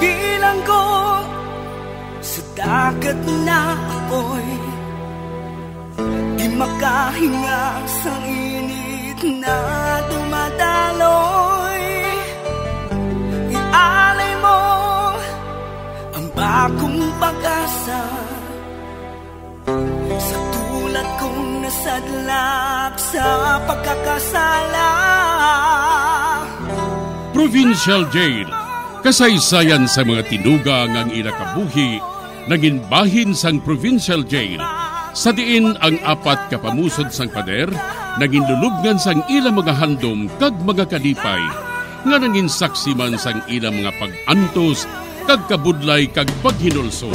Bilang ko sa dagat na apoy Di makahinga sa init na dumadaloy. Ialay mo ang bagong pag-asa Sa tulad kong nasadlap sa pagkakasala. Provincial Jail, kasaysayan sa mga tinugang ang inakabuhi, naging bahin sang Provincial Jail. Sa diin ang apat kapamusod sang pader, naging lulubngan sang ilang mga handom kag mga kalipay, nga naging saksi man sang ilang mga pag-antos, kag kabudlay kag paghinulsol.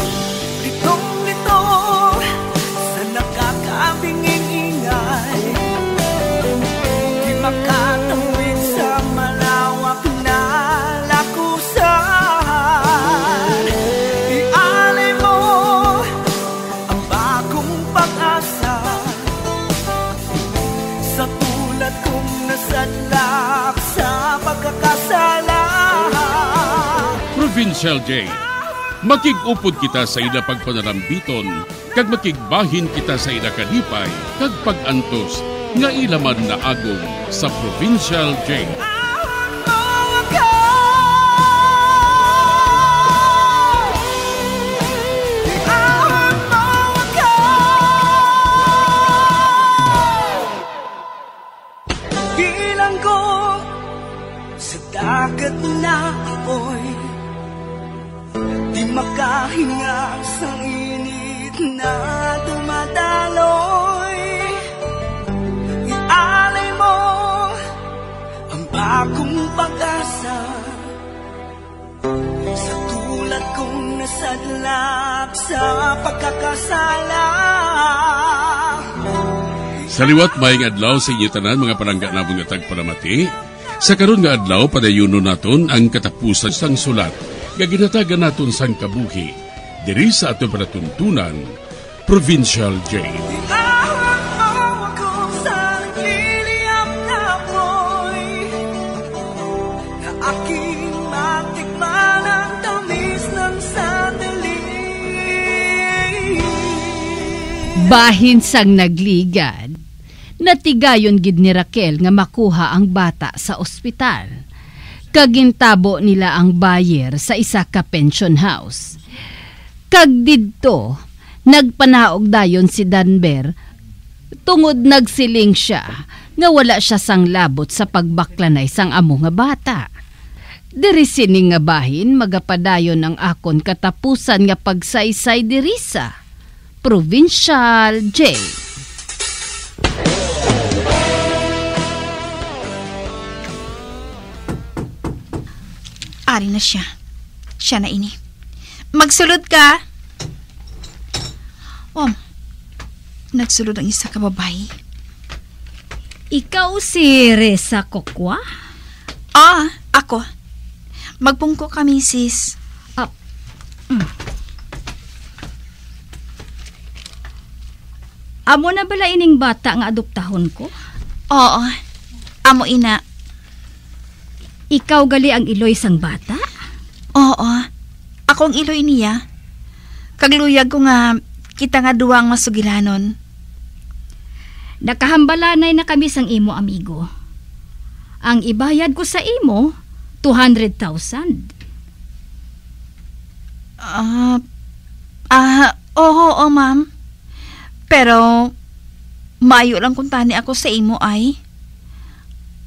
Litong Provincial Jail. Makigupod kita sa ila pagpanarambiton, kag makigbahin kita sa ila kalipay, kag pag-antos, nga ilaman na agong sa Provincial Jail. Makahinga sa init na dumadaloy Ialay mo ang bagong pag-asa Sa tulad kong nasadlap sa pagkakasala. Sa liwat maing adlaw sa inyo tanan mga palangga na mga tagparamati, sa karon nga adlaw padayuno naton ang katapusan sang sulat, nga ginatagan sang kabuhi, diri sa ato panatuntunan, Provincial Jail. Bahin sang nagligad. Natigayon gid ni Raquel nga makuha ang bata sa ospital. Kagintabo nila ang bayer sa isa ka pension house. Kag didto, nagpanaog dayon si Danber tungod nagsiling siya nga wala siya sang labot sa pagbaklanay sang amo nga bata. Diri sini nga bahin magapadayon ang akon katapusan nga pagsaysay diri sa Provincial Jail. Ari na siya. Siya na ini. Magsulod ka! Oh, nagsulod ang isa ka babae. Ikaw si Reza Kokwa? Ah, ako. Magpungko kami, sis. Ah, mm. Amo na bala ining bata nga adoptahon ko? Oo. Amo ina. Ikaw gali ang iloy sang bata? Oo. Akong iloy niya. Kagluyag ko nga kita nga duwang masugilanon. Nakahambalanay na kami sang imo amigo. Ang ibayad ko sa imo, 200,000. Ah, ah, oo, oo, ma'am. Pero, mayo lang kung tani ako sa imo ay.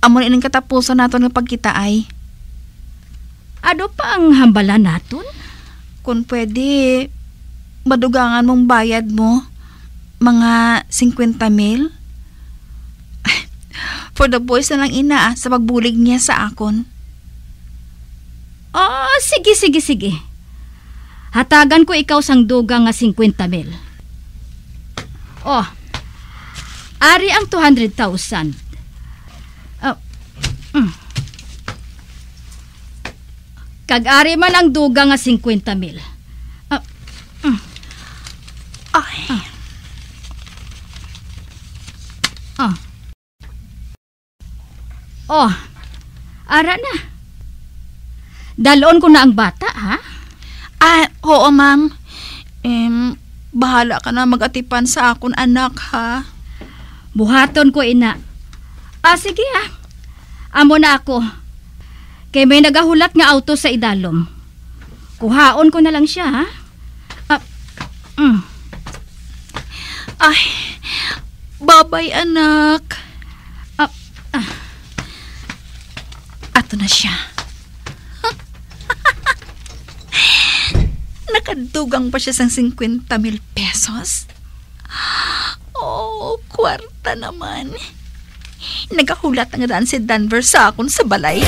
Amo na ining katapusan nato ng pagkita ay. Ano pa ang hambala naton? Kung pwede, madugangan mong bayad mo, mga 50 mil. For the boys na lang ina ah, sa pagbulig niya sa akon. Oh, sige, sige, sige. Hatagan ko ikaw sang dugang nga 50 mil. Oh, ari ang 200,000. Mm. Kag-ari man ang dugang nga 50 mil. Ah, Ay, Oh. Oh. Ara na. Dalon ko na ang bata, ha? Ah, oo, ma'am. Em, bahala ka na magatipan sa akon anak, ha? Buhaton ko, ina. Ah, sige, ha? Amo na ako. Kay may nagahulat nga auto sa idalom. Kuhaon ko na lang siya, ha? Ah, mm. Ay, babay anak. Ah, ah. Ato na siya. Nakadugang pa siya sang 50 mil pesos. Oh, kwarta naman. Nagahulat nga daan si Denver sa akon sa balay.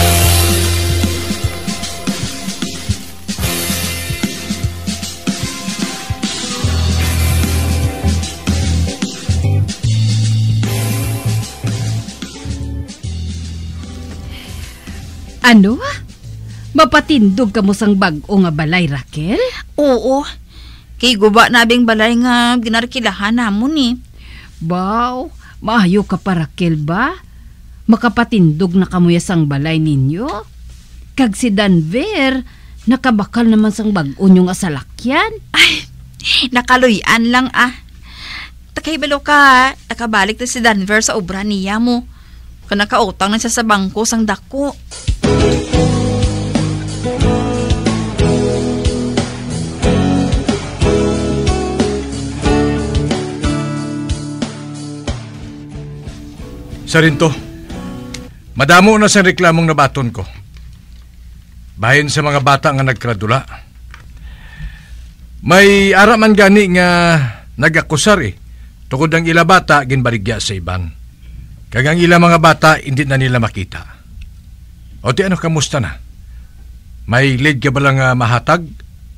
Ano? Mapatindog ka mo sang bag-o nga balay, Raquel? Oo. Kay guba nabing balay nga ginarkilahan namon ni. Baw, maayo ka pa, Raquel ba? Makapatindog na kamuya sang balay ninyo? Kag si Danver, nakabakal naman sang bag-o nyo nga salakyan. Ay, nakaluyan lang ah. Takay balo ka, nakabalik na si Denver sa obra niya mo. Kanakautang na siya sa bangko sang dako. Sa rinto, madamo na sa reklamong nabaton ko. Bahin sa mga bata nga nagkradula. May araman gani nga nagakusar eh. Tukod ang ila bata ginbaligya sa iban. Kagang ila mga bata hindi na nila makita. O ti ano kamusta na? May lead ka ba lang nga mahatag?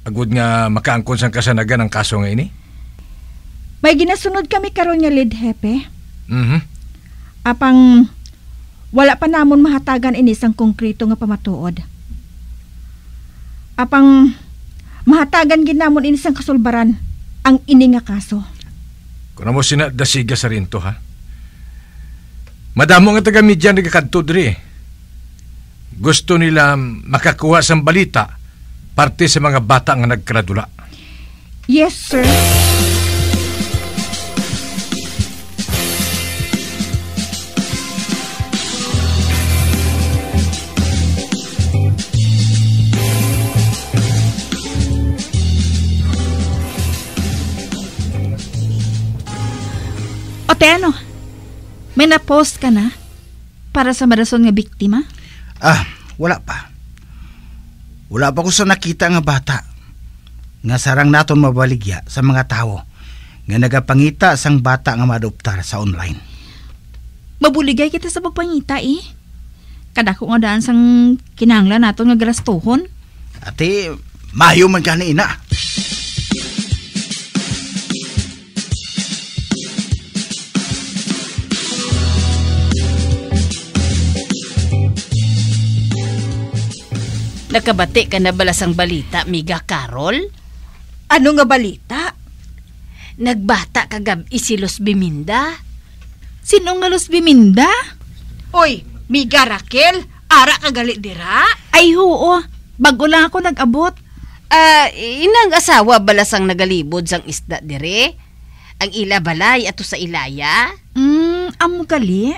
Agud nga makaangkon sang kasanagan ang kaso nga ini? May ginasunod kami karon nga lead hepe. Mhm. Apang wala pa namon mahatagan inis ang konkreto nga pamatuod. Apang mahatagan gid namon inis ang kasulbaran ang ini nga kaso. Kung mo sina dasiga sa rinto ha. Madamo nga taga media nagkakadto diri. Gusto nila makakuha sa balita parte sa mga bata nga nagkradula. Yes, sir. O te ano, may na-post ka na para sa marason nga biktima? Ah, wala pa. Wala pa ko sa nakita nga bata. Nga sarang naton mabaligya sa mga tao nga nagapangita sang bata nga maadoptar sa online. Mabuligay kita sa pagpangita eh. Kadako nga daan sang kinangla nato nga grastuhon. Ate, mayo man ka na ina. Nakabati ka na balasang balita, Miga Carol? Ano nga balita? Nagbata kagab isilos biminda? Sino nga los biminda? Oy, Miga Raquel, ara ka gali dira? Ay oo, bago lang ako nag-abot. Ah, inang asawa balasang nagalibod sang isda dire? Ang ila balay ato sa ilaya? Hmm, amo gali.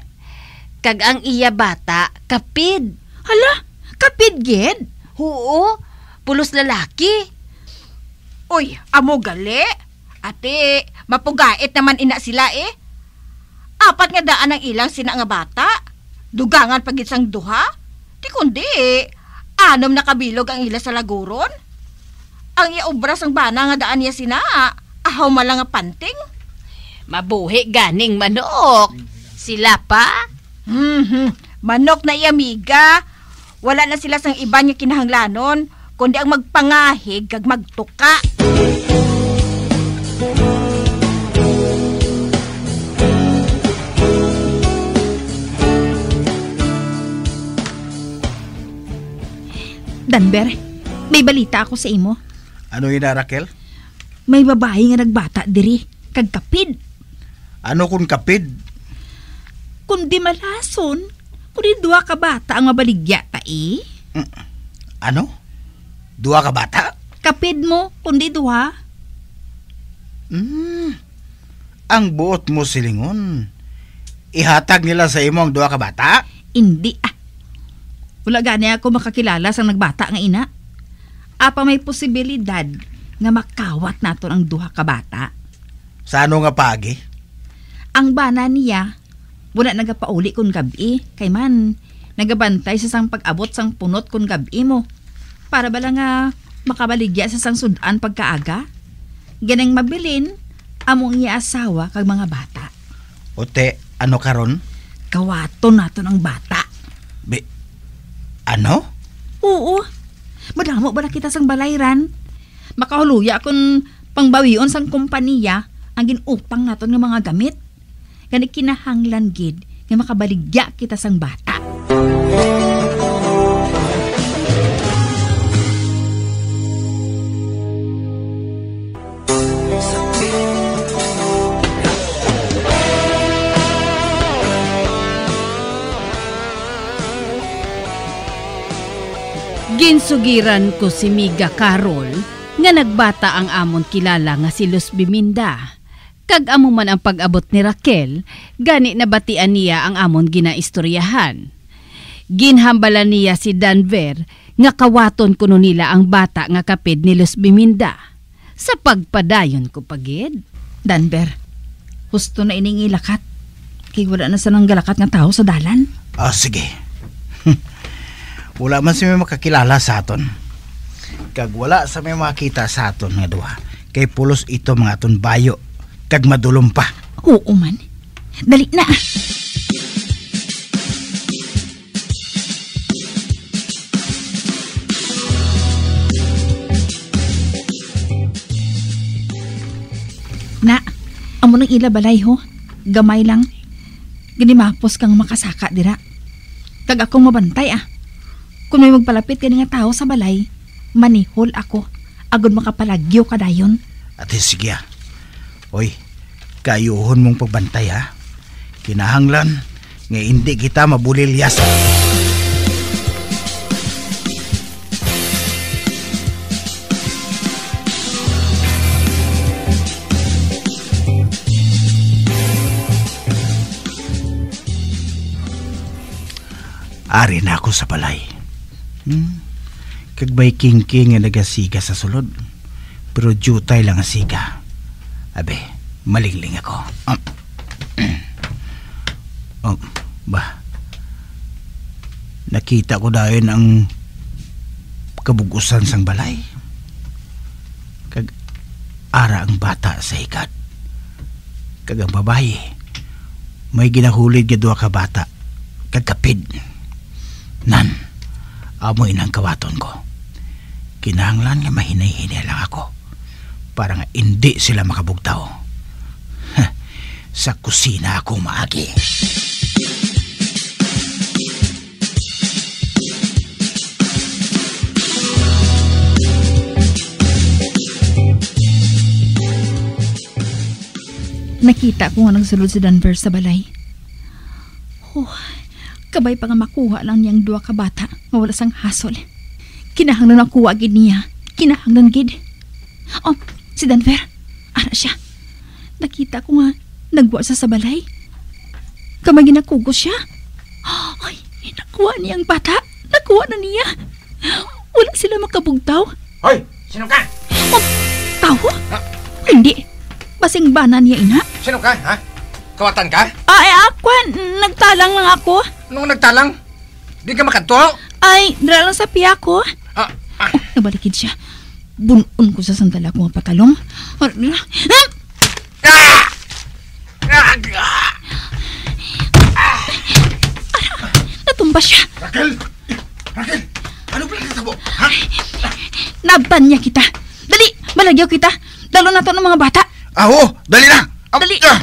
Kag ang iya bata, kapid. Hala, kapid gid. Oo, pulos lalaki. Uy, amo gali? Ate, mapugait naman ina sila eh. Apat nga daan ang ilang sina nga bata. Dugangan pagit sang duha. Di kundi, anom na kabilog ang ila sa laguron. Ang iobra sang bana nga daan niya sina, ahaw malang nga panting. Mabuhi ganing manok. Sila pa? Hmm, manok na iyamiga. Wala na sila sang iba niya kinahanglanon, kundi ang magpangahig kag magtuka. Danber, may balita ako sa imo. Ano ina Raquel? May babae nga nagbata diri, kag kapid. Ano kung kapid? Kundi malason, kundi duwa ka bata ang mabaligya ta eh. Ano? Dua ka bata? Kapid mo, kundi duha. Hmm. Ang buot mo silingon. Ihatag nila sa imo ang dua ka bata? Hindi ah. Wala gani ako makakilala sa nagbata nga ina. Apa may posibilidad nga makawat naton ang duha ka bata. Sa ano nga pagi? Ang bana niya, wala nagapauli kun gabi, kay man, nagabantay sa sang pag-abot sang punot kun gabi mo. Para bala nga makabaligya sa sang sudan pagkaaga. Ganang mabilin, among iya asawa kag mga bata. Ote, ano karon? Kawaton naton ang bata. Be, ano? Oo. Madamo ba na kita sang balayran? Makahuluya kung pangbawion sang kompanya ang ginupang naton nga mga gamit. Gani kinahanglan gid nga makabaligya kita sang bata. Ginsugiran ko si Miga Carol nga nagbata ang amon kilala nga si Luz Biminda. Kag amo man ang pag-abot ni Raquel, gani nabatian niya ang amon ginaistoryahan. Ginhambala niya si Danver nga kawaton kuno nila ang bata nga kapid ni Luz Biminda. Sa pagpadayon ko pagid. Danber, husto na ining ilakat. Kay wala na sa nang galakat nga tao sa dalan. Ah, sige. wala man si may makakilala sa aton. Kag wala sa may makita sa aton nga duha. Kay pulos ito mga aton bayo. Kag madulom pa. Oo man. Dali na. Na, amo nang ila balay ho. Gamay lang. Ginimapos kang makasaka dira. Kag akong mabantay ah. Kung may magpalapit kani nga tao sa balay, manihol ako. Agod makapalagyo kadayon. Ate, sige ah. Oy, kayuhon mong pagbantay ha. Kinahanglan nga hindi kita mabulilyas. Ari na ako sa balay. Hmm? Kag may king-king nga nagasiga sa sulod. Pero jutay lang ang siga. Abe, malingling ako. Um, um, ba? Nakita ko dahil ang kabugusan sang balay. Kag ara ang bata sa ikat. Kag ang babae, may ginahulid nga duha ka bata. Kag kapid. Nan, amoy ng kawaton ko. Kinahanglan nga mahinay-hinay lang ako para nga hindi sila makabugtaw. Ha, sa kusina ako maagi. Nakita ko nga nagsulod si Danvers sa balay. Oh, kabay pa nga makuha lang niyang duwa ka bata nga wala sang hasol. Kinahanglan ako agid niya. Kinahanglan gid. Oh, si Danver. Ara siya. Nakita ko nga nagwa sa sa balay. Kamay ginakugos siya. Ay, nakuha niya ang bata. Nakuha na niya. Wala sila makabugtaw. Hoy! Sino ka? Oh, tao? Hindi. Basing bana niya ina. Sino ka, ha? Kawatan ka? Ay, ako, nagtalang lang ako. Nung nagtalang? Di ka makanto? Ay, dala lang sa piya ko. Ah, ah. Oh, nabalikid siya. Bunon ko sa sandala ko ang patalong. Ah! Ah! Ah! Ah! Natumba siya. Raquel! Raquel! Ano pala natabo? Ha? Naban niya kita. Dali, malagyaw kita. Dalo na to ng mga bata. Ah, oo! Dali na! Dali. ah!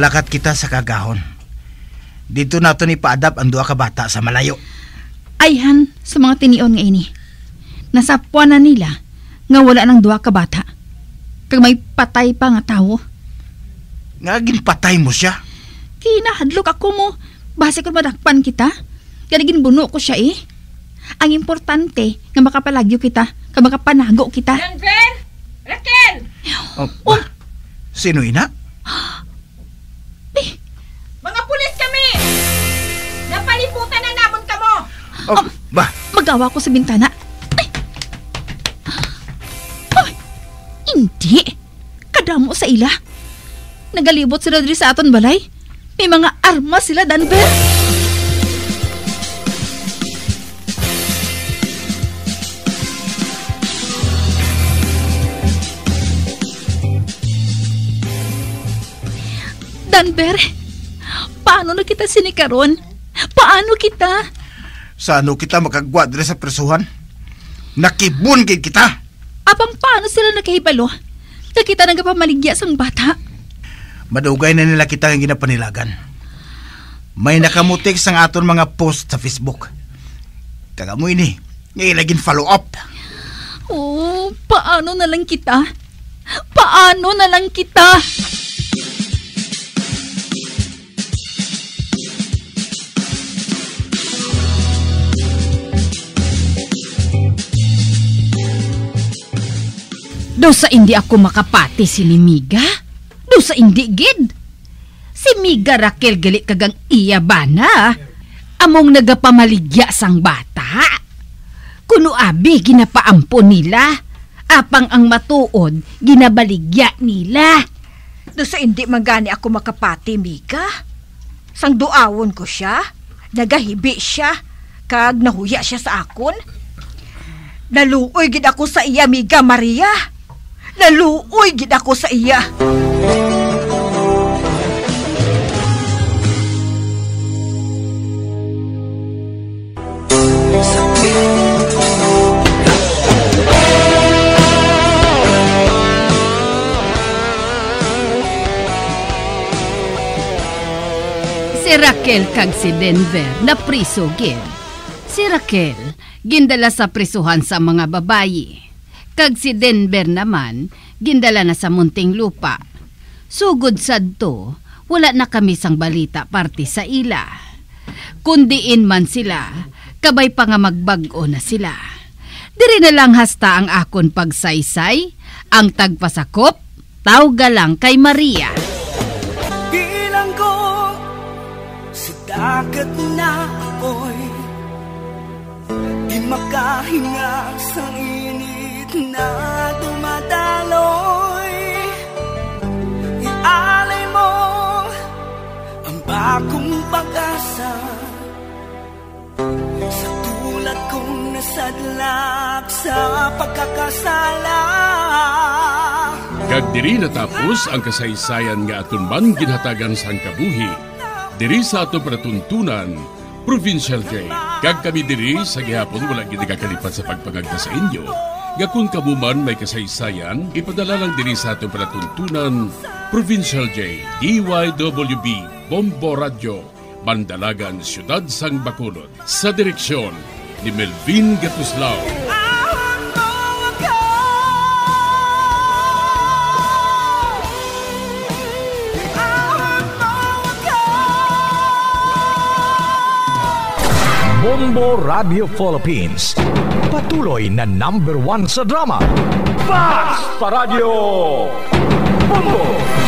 Malakat kita sa kagahon. Dito nato ni paadap ang duha ka bata sa malayo. Ayhan sa mga tinion nga ini. Nasapwa na nila nga wala ng duha ka bata. Kag may patay pa nga tawo. Nga ginpatay mo siya. Kinahadlok ako mo. Base ko madakpan kita. Kaya ginbuno ko siya eh. Ang importante nga makapalagyo kita, nga makapanago kita. Denver! Raquel! Oh, ba? Sino ina? Mo! Oh, ba? Magawa ko sa bintana. Ay! Ay! Hindi! Kadamo sa ila. Nagalibot sila diri sa aton balay. May mga armas sila, Danver. Danver, paano na kita sinikaron? Paano kita? Sa ano kita makagwa dira sa presuhan? Nakibun gid kita. Apang paano sila nakahibalo? Nakita nang pamaligya sang bata. Madugay na nila kita nga ginapanilagan. May nakamutik sang aton mga post sa Facebook. Kagamoy ni, nga ilagin follow up. Oh, paano na lang kita? Paano na lang kita? Do sa hindi ako makapati si ni Miga? Do sa hindi gid? Si Miga Raquel gali kagang iya bana. Among nagapamaligya sang bata. Kuno abi ginapaampo nila. Apang ang matuod ginabaligya nila. Do sa hindi magani ako makapati, Mika. Sang duawon ko siya. Nagahibi siya. Kag nahuya siya sa akon. Naluoy gid ako sa iya, Miga Maria. Naluoy gid ako sa iya. Si Raquel kag si Denver na priso gid. Si Raquel gindala sa prisuhan sa mga babayi. Kag si Denver naman gindala na sa munting lupa. Sugod sadto, wala na kami sang balita parte sa ila. Kundiin man sila, kabay pa nga magbag-o na sila. Diri na lang hasta ang akon pagsaysay, ang tagpasakop, tawga lang kay Maria. Bilang ko sa dagat na apoy Di makahinga sa init na dumadaloy Ialay mo ang bagong pag-asa Sa tulad kong nasadlak sa pagkakasala Kag diri natapos ang kasaysayan nga aton man ginhatagan sa kabuhi. Diri sa ato panatuntunan, Provincial J. Kag kami diri sa gihapon wala gid kakalipat sa pagpangagda sa inyo. Nga kung kabuman may kasaysayan, ipadala lang diri sa ato panatuntunan, Provincial J. DYWB Bombo Radio, Bandalagan, Siyudad Sang Bacolod. Sa direksyon ni Melvin Gatuslao. Bombo Radio Philippines. Patuloy na number one sa drama. Fast Paradyo! Bombo!